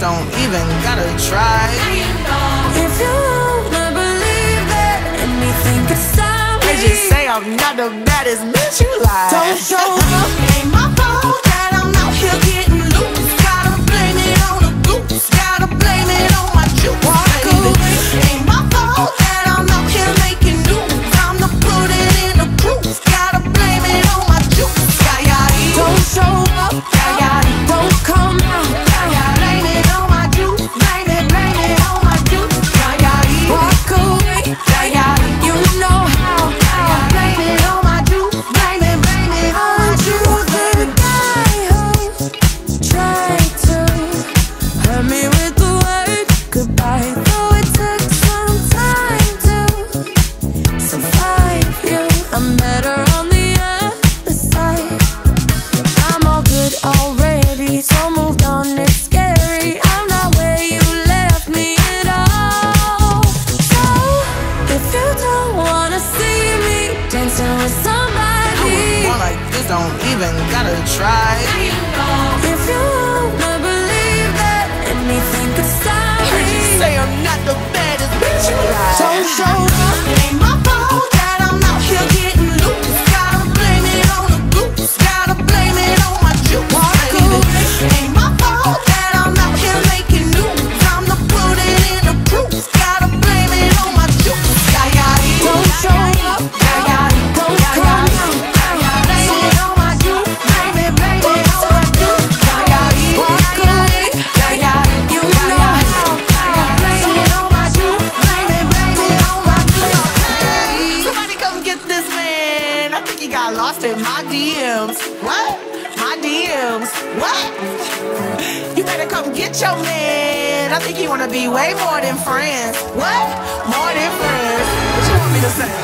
don't even gotta try. If you wanna believe that anything could stop me, they just say I'm not the baddest bitch you lie. Don't show up, ain't my fault that I'm out here getting. don't even gotta try. lost in my DMs. What? My DMs. What? You better come get your man. I think you wanna be way more than friends. What? More than friends. What you want me to say?